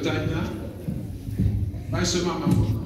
Is tijd na? Wij zijn mama voor?